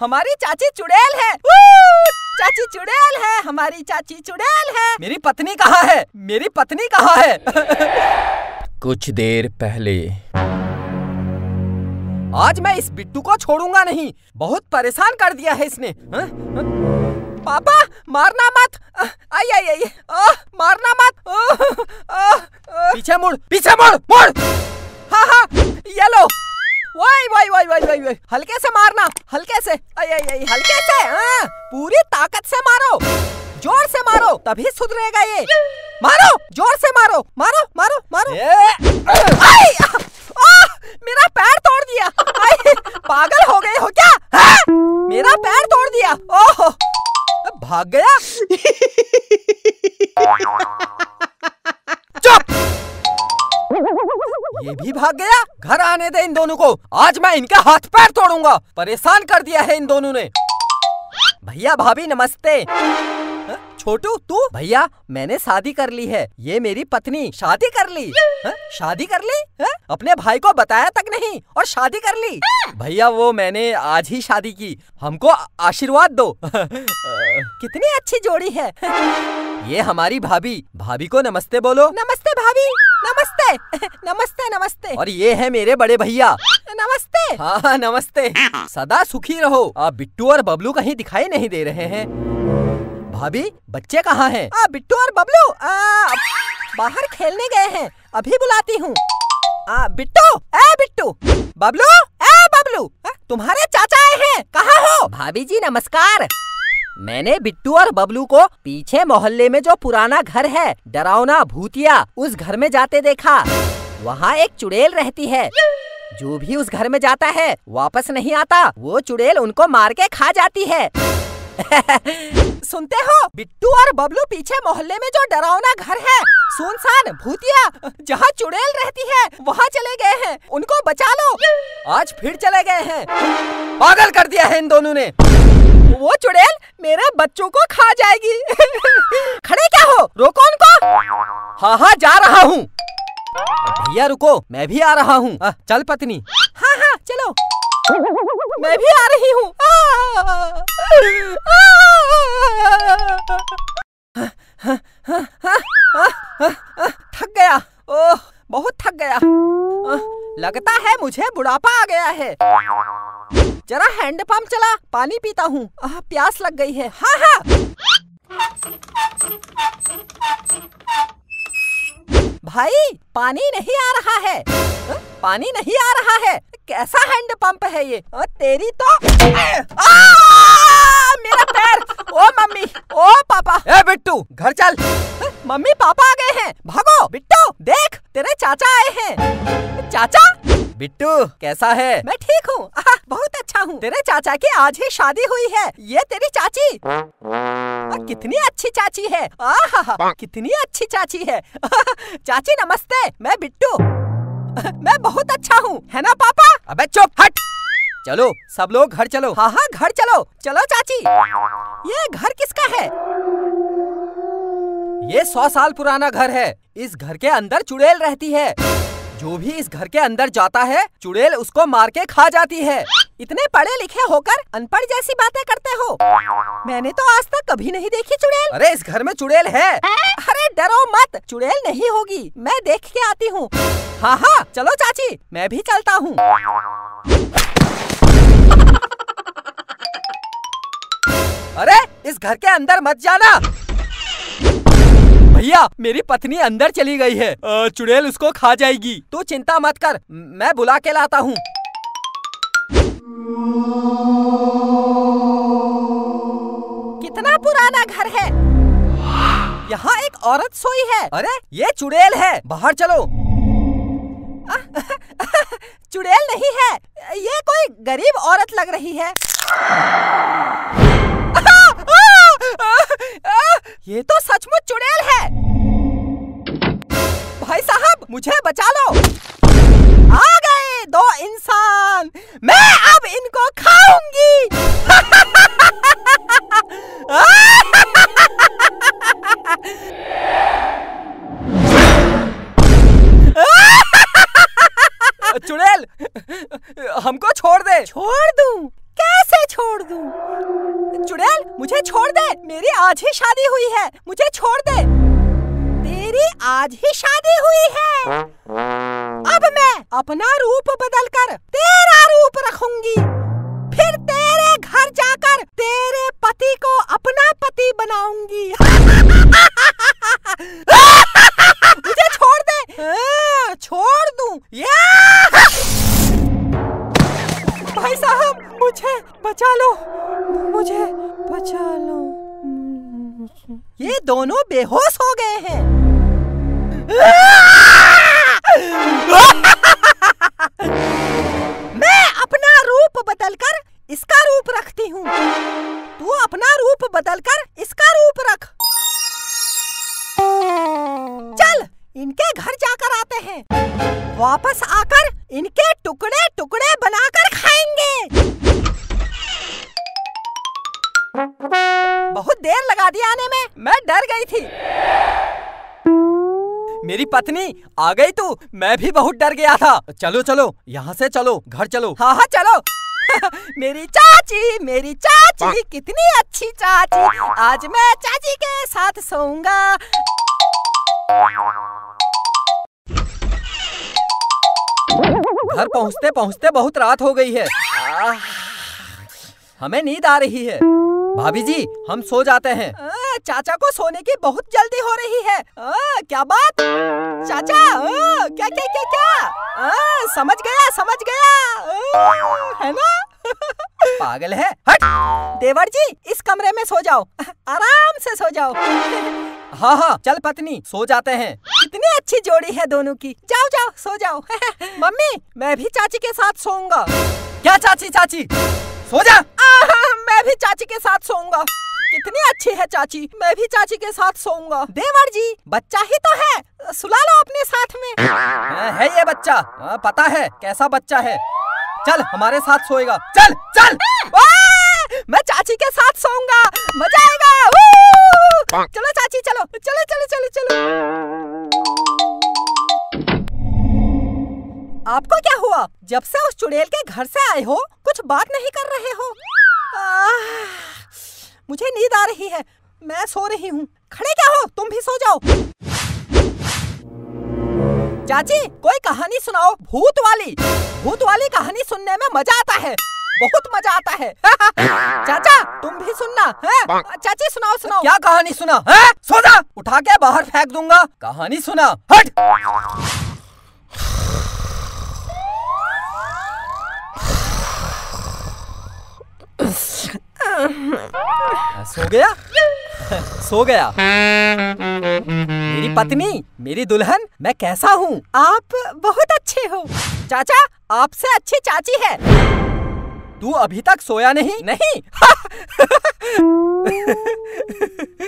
हमारी चाची चुड़ैल है। चाची चुड़ैल है हमारी चाची चुड़ैल है। मेरी पत्नी कहाँ है? मेरी पत्नी कहाँ है? कुछ देर पहले। आज मैं इस बिट्टू को छोड़ूँगा नहीं। बहुत परेशान कर दिया है इसने। हा? हा? पापा मारना मत। आई आई आई मारना मत। आ, आ, आ, पीछे मुड़ पीछे मुड़ मुड़। हाँ हाँ ये लो। वाई वाई वाई वाई वाई वाई। हल्के से मारना हल्के से। आई आई हल्के से हाँ। पूरी ताकत से मारो। ज़ोर से मारो तभी सुधरेगा ये। मारो ज़ोर से मारो। मारो मारो मारो। आई, आ, मेरा पैर तोड़ दिया। आई, पागल हो गए हो क्या? हा? मेरा पैर तोड़ दिया। ओह भाग गया। ये भी भाग गया? घर आने दे इन दोनों को। आज मैं इनके हाथ पैर तोड़ूँगा। परेशान कर दिया है इन दोनों ने। भैया, भाभी, नमस्ते। छोटू तू? भैया मैंने शादी कर ली है। ये मेरी पत्नी शादी कर ली। हा? शादी कर ली? हा? अपने भाई को बताया तक नहीं और शादी कर ली। भैया वो मैंने आज ही शादी की। हमको आशीर्वाद दो। कितनी अच्छी जोड़ी है। ये हमारी भाभी। भाभी को नमस्ते बोलो। नमस्ते भाभी। नमस्ते। नमस्ते नमस्ते। और ये है मेरे बड़े भैया। नमस्ते। हाँ हाँ नमस्ते। सदा सुखी रहो। आप बिट्टू और बबलू कहीं दिखाई नहीं दे रहे हैं। भाभी बच्चे कहाँ हैं? आ, बिट्टू और बबलू आ, बाहर खेलने गए हैं अभी बुलाती हूँ। बिट्टू ए बिट्टू बबलू ए बबलू तुम्हारे चाचा आए हैं कहाँ हो? भाभी जी नमस्कार। मैंने बिट्टू और बबलू को पीछे मोहल्ले में जो पुराना घर है डरावना भूतिया उस घर में जाते देखा। वहाँ एक चुड़ैल रहती है। जो भी उस घर में जाता है वापस नहीं आता वो चुड़ैल उनको मार के खा जाती है। सुनते हो? बिट्टू और बबलू पीछे मोहल्ले में जो डरावना घर है, सुनसान भूतिया, जहाँ चुड़ैल रहती है, वहाँ चले गए हैं। उनको बचा लो। आज फिर चले गए हैं। पागल कर दिया है इन दोनों ने। वो चुड़ैल मेरे बच्चों को खा जाएगी। खड़े क्या हो? रोको उनको। हाँ हाँ जा रहा हूँ। भैया, रुको। मैं भी आ रहा हूँ। चल पत्नी। हाँ हाँ चलो। मैं भी आ रही है। जरा हैंड पंप चला पानी पीता हूँ। प्यास लग गई है। हाँ हाँ। भाई पानी नहीं आ रहा है। आ, पानी नहीं आ रहा है। कैसा हैंड पंप है ये? और तेरी तो आ, मेरा पैर ओ मम्मी ओ पापा। ए बिट्टू घर चल। मम्मी पापा आ गए हैं। भागो। बिट्टू देख तेरे चाचा आए हैं। चाचा? बिट्टू कैसा है? मैं ठीक हूँ। बहुत अच्छा हूँ। तेरे चाचा की आज ही शादी हुई है। ये तेरी चाची। आ, कितनी अच्छी चाची है। आ, कितनी अच्छी चाची है। चाची नमस्ते। मैं बिट्टू। मैं बहुत अच्छा हूँ। है ना पापा? अबे चुप हट। चलो सब लोग घर चलो। हाँ हाँ घर चलो। चलो चाची। ये घर किसका है? ये सौ साल पुराना घर है। इस घर के अंदर चुड़ैल रहती है। जो भी इस घर के अंदर जाता है चुड़ैल उसको मार के खा जाती है। इतने पढ़े लिखे होकर अनपढ़ जैसी बातें करते हो। मैंने तो आज तक कभी नहीं देखी चुड़ैल। अरे इस घर में चुड़ैल है। अरे डरो मत। चुड़ैल नहीं होगी। मैं देख के आती हूँ। हाँ हाँ चलो चाची। मैं भी चलता हूँ। अरे, इस घर के अंदर मत जाना। भैया, मेरी पत्नी अंदर चली गई है। चुड़ैल उसको खा जाएगी। तू चिंता मत कर, मैं बुला के लाता हूँ। कितना पुराना घर है। यहाँ एक औरत सोई है। अरे, ये चुड़ैल है। बाहर चलो। चुड़ैल नहीं है। ये कोई गरीब औरत लग रही है। ये तो सचमुच चुड़ैल है। भाई साहब मुझे बचा लो। छोड़ दूँ? चुड़ैल, मुझे छोड़ दे। मेरी आज ही शादी हुई है। मुझे छोड़ दे। तेरी आज ही शादी हुई है। अब मैं अपना रूप बदल कर तेरा रूप रखूँगी। फिर तेरे घर जाकर तेरे पति को अपना पति बनाऊँगी। टुकड़े टुकड़े बनाकर खाएँगे। बहुत देर लगा दी आने में। मैं डर गई थी। मेरी पत्नी आ गई तू। मैं भी बहुत डर गया था। चलो चलो यहाँ से चलो घर चलो। हाँ हाँ चलो। मेरी चाची मेरी चाची कितनी अच्छी चाची। आज मैं चाची के साथ सोऊँगा। घर पहुँचते पहुँचते बहुत रात हो गई है। हमें नींद आ रही है। भाभी जी हम सो जाते हैं। आ, चाचा को सोने की बहुत जल्दी हो रही है। आ, क्या बात? चाचा आ, क्या क्या क्या क्या? आ, समझ गया समझ गया। आ, है ना? पागल है हट। देवर जी इस कमरे में सो जाओ। आराम से सो जाओ। हाँ हाँ चल पत्नी सो जाते हैं। कितनी अच्छी जोड़ी है दोनों की। जाओ जाओ सो जाओ। मम्मी मैं भी चाची के साथ सोऊँगा। क्या चाची चाची? सो जा। मैं भी चाची के साथ सोऊँगा। कितनी अच्छी है चाची मैं भी चाची के साथ सोऊँगा। देवर जी बच्चा ही तो है। सुला लो अपने साथ में। हाँ, है ये बच्चा। हाँ, पता है कैसा बच्चा है। चल हमारे साथ सोएगा। चल चल। मैं चाची के साथ सोऊँगा। मज़ा आएगा। चलो चाची चलो चलो चलो चलो चलो। आपको क्या हुआ? जब से उस चुड़ैल के घर से आए हो कुछ बात नहीं कर रहे हो। आह, मुझे नींद आ रही है। मैं सो रही हूँ। खड़े क्या हो? तुम भी सो जाओ। चाची कोई कहानी सुनाओ। भूत वाली। भूत वाली कहानी सुनने में मज़ा आता है। बहुत मज़ा आता है। चाचा तुम भी सुनना है? चाची सुनाओ सुनाओ। क्या कहानी सुना है? सो जा उठा के बाहर फेंक दूँगा। कहानी सुना हट। सो गया? सो गया। मेरी पत्नी मेरी दुल्हन मैं कैसा हूँ? आप बहुत अच्छे हो। चाचा आपसे अच्छी चाची है। तू अभी तक सोया नहीं? नहीं।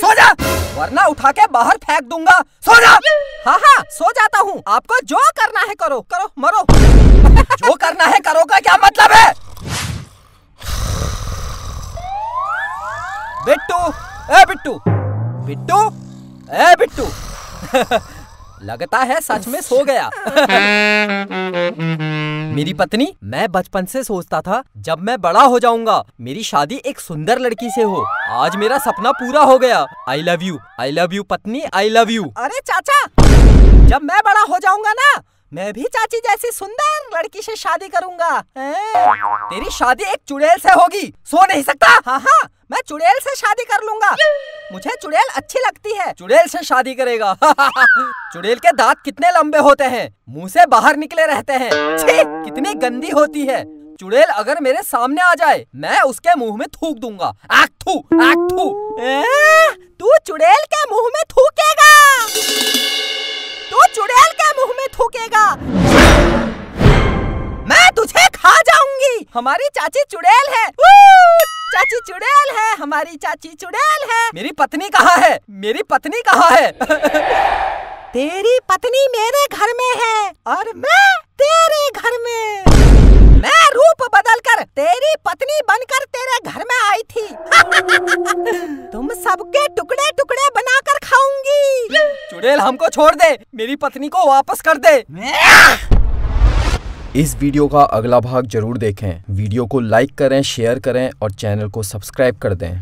सो जा। वरना उठा के बाहर फेंक दूँगा। सो जा। हाँ हाँ सो जाता हूँ। आपको जो करना है करो। करो मरो। जो करना है करो का क्या मतलब है? बिट्टू ए बिट्टू। बिट्टू ए बिट्टू। लगता है सच में सो गया। मेरी पत्नी मैं बचपन से सोचता था जब मैं बड़ा हो जाऊँगा मेरी शादी एक सुंदर लड़की से हो। आज मेरा सपना पूरा हो गया। I love you I love you पत्नी आई लव यू अरे चाचा! जब मैं बड़ा हो जाऊँगा ना मैं भी चाची जैसी सुंदर लड़की से शादी करूँगा। तेरी शादी एक चुड़ैल से होगी। सो नहीं सकता? हाँ हाँ मैं चुड़ैल से शादी कर लूँगा। मुझे चुड़ैल अच्छी लगती है। चुड़ैल से शादी करेगा। चुड़ैल के दांत कितने लंबे होते हैं? मुँह से बाहर निकले रहते हैं। कितनी गंदी होती है। चुड़ैल अगर मेरे सामने आ जाए, मैं उसके मुँह में थूक दूँगा। आख थू आख थू। तू चुड़ैल के मुँह में थूकेगा। तू चुड़ैल के मुँह में थूकेगा। मैं तुझे खा जाऊँगी। हमारी चाची चुड़ैल है। चाची चुड़ैल है। हमारी चाची चुड़ैल है। मेरी पत्नी कहाँ है? मेरी पत्नी कहाँ है? तेरी पत्नी मेरे घर में है। और मैं तेरे घर में। मैं रूप बदलकर तेरी पत्नी बनकर चुड़ैल हमको छोड़ दे। मेरी पत्नी को वापस कर दे। इस वीडियो का अगला भाग ज़रूर देखें। वीडियो को लाइक करें, शेयर करें और चैनल को सब्सक्राइब कर दें।